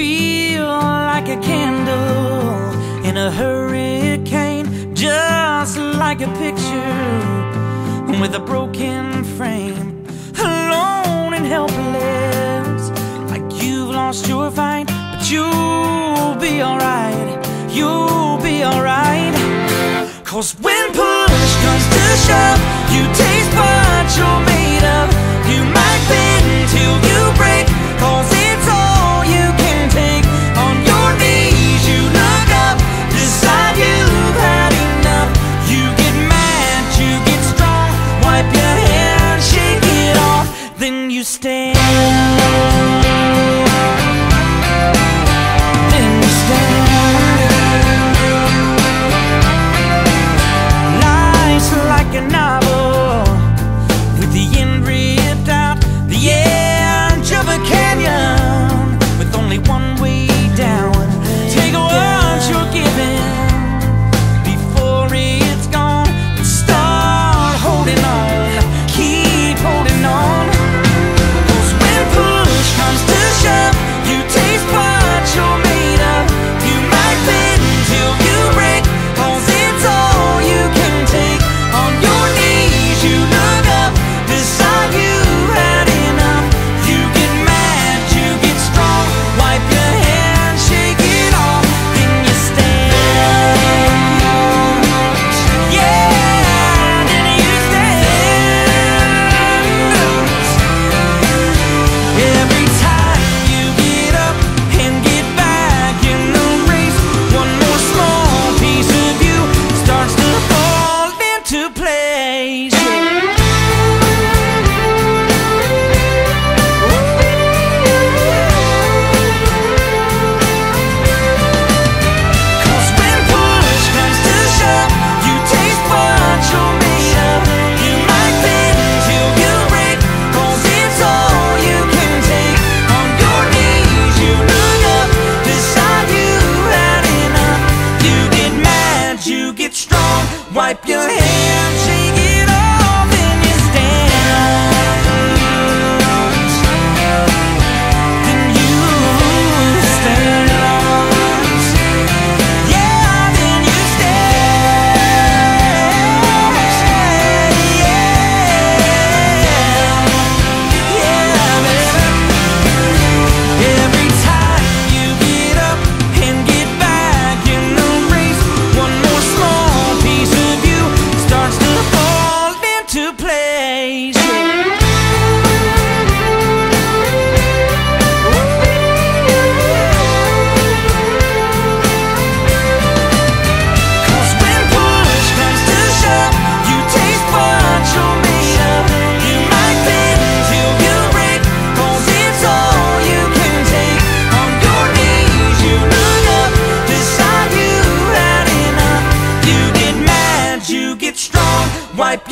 feel like a candle in a hurricane Just like a picture with a broken frame Alone and helpless. Like you've lost your fight But you'll be alright You'll be alright. Cause when push comes to shove you stand. wipe you wipe